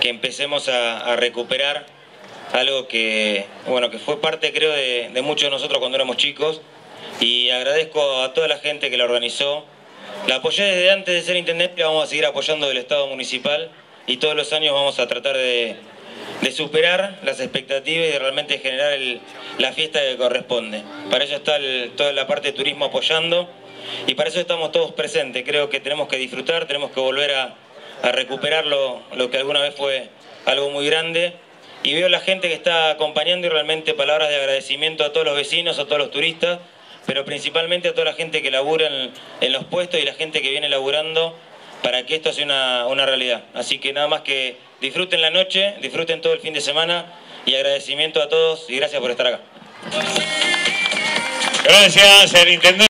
que empecemos a, recuperar algo que, bueno, que fue parte creo de, muchos de nosotros cuando éramos chicos y agradezco a toda la gente que la organizó. La apoyé desde antes de ser intendente, vamos a seguir apoyando del Estado municipal y todos los años vamos a tratar de, superar las expectativas y realmente generar la fiesta que corresponde. Para eso está toda la parte de turismo apoyando y para eso estamos todos presentes. Creo que tenemos que disfrutar, tenemos que volver a, recuperar lo, que alguna vez fue algo muy grande. Y veo a la gente que está acompañando y realmente palabras de agradecimiento a todos los vecinos, a todos los turistas, pero principalmente a toda la gente que labura en, los puestos y la gente que viene laburando para que esto sea una, una realidad. Así que nada más que disfruten la noche, disfruten todo el fin de semana y agradecimiento a todos y gracias por estar acá. Gracias, el intendente.